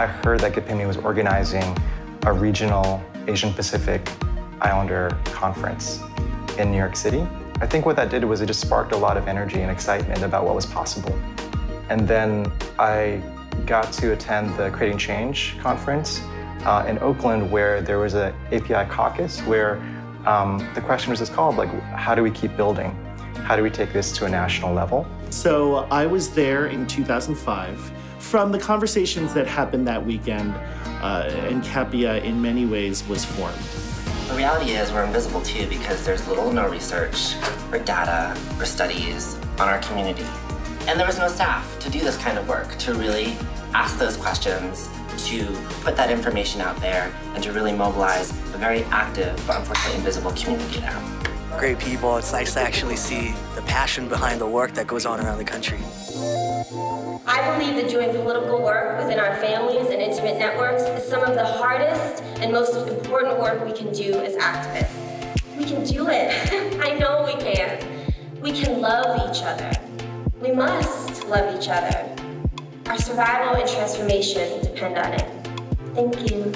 I heard that GAPIMNY was organizing a regional Asian Pacific Islander conference in New York City. I think what that did was it just sparked a lot of energy and excitement about what was possible. And then I got to attend the Creating Change conference uh, in Oakland where there was an API caucus where um, the question was just called like, how do we keep building? How do we take this to a national level? So I was there in 2005. From the conversations that happened that weekend, uh, NQAPIA in many ways was formed. The reality is we're invisible too because there's little or no research or data or studies on our community. And there was no staff to do this kind of work, to really ask those questions, to put that information out there, and to really mobilize a very active but unfortunately invisible community now. Great people. It's nice to actually see the passion behind the work that goes on around the country. I believe that doing political work within our families and intimate networks is some of the hardest and most important work we can do as activists. We can do it. I know we can. We can love each other. We must love each other. Our survival and transformation depend on it. Thank you.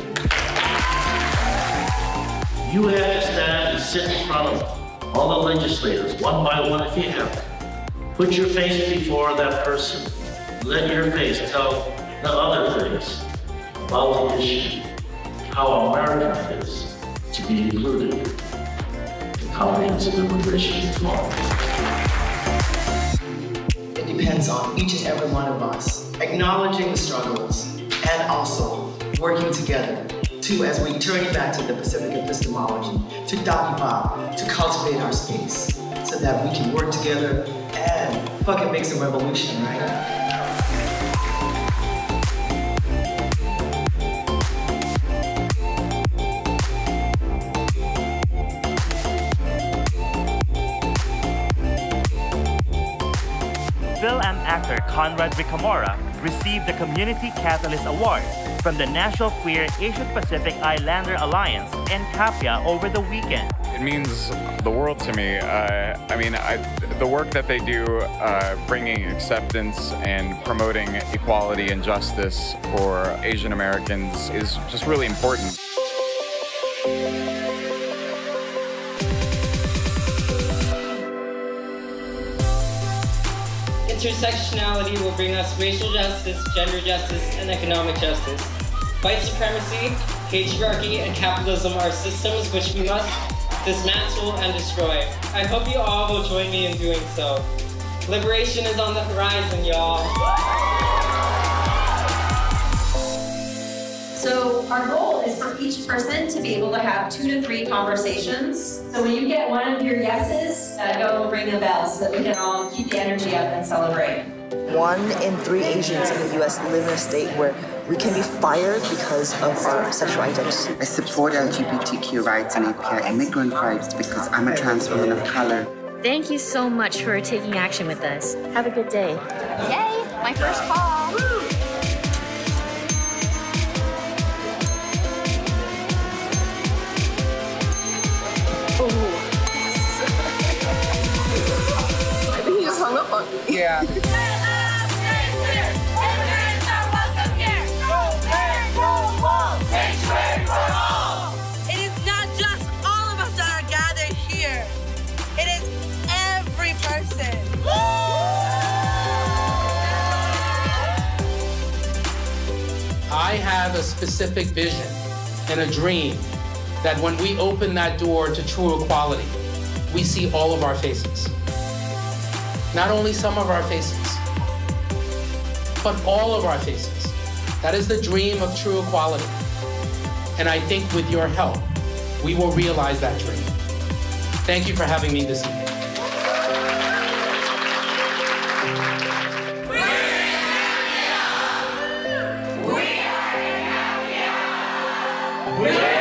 You have to stand and sit in front of all the legislators, one by one if you have. Put your face before that person. Let your face tell the other things about the issue, how American it is to be included in comprehensive immigration reform. It depends on each and every one of us acknowledging the struggles and also working together to, as we turn back to the Pacific epistemology, to Dapipa, to cultivate our space so that we can work together and fucking make some revolution, right? Film and actor Conrad Ricamora received the Community Catalyst Award from the National Queer Asian Pacific Islander Alliance NQAPIA over the weekend. It means the world to me. Uh, I mean, I, the work that they do, uh, bringing acceptance and promoting equality and justice for Asian Americans, is just really important. Intersectionality will bring us racial justice, gender justice, and economic justice. White supremacy, patriarchy, and capitalism are systems which we must dismantle and destroy. I hope you all will join me in doing so. Liberation is on the horizon, y'all. So our goal is for each person to be able to have two to three conversations. So when you get one of your yeses, uh, go ring the bell so that we can all keep the energy up and celebrate. One in three Asians in the US live in a state where we can be fired because of our sexual identity. I support LGBTQ rights and API immigrant rights because I'm a trans woman of color. Thank you so much for taking action with us. Have a good day. Yay, my first call. Think he just hung up on me. Yeah. It is not just all of us that are gathered here. It is every person. I have a specific vision and a dream that when we open that door to true equality, we see all of our faces. Not only some of our faces, but all of our faces. That is the dream of true equality. And I think with your help, we will realize that dream. Thank you for having me this evening. We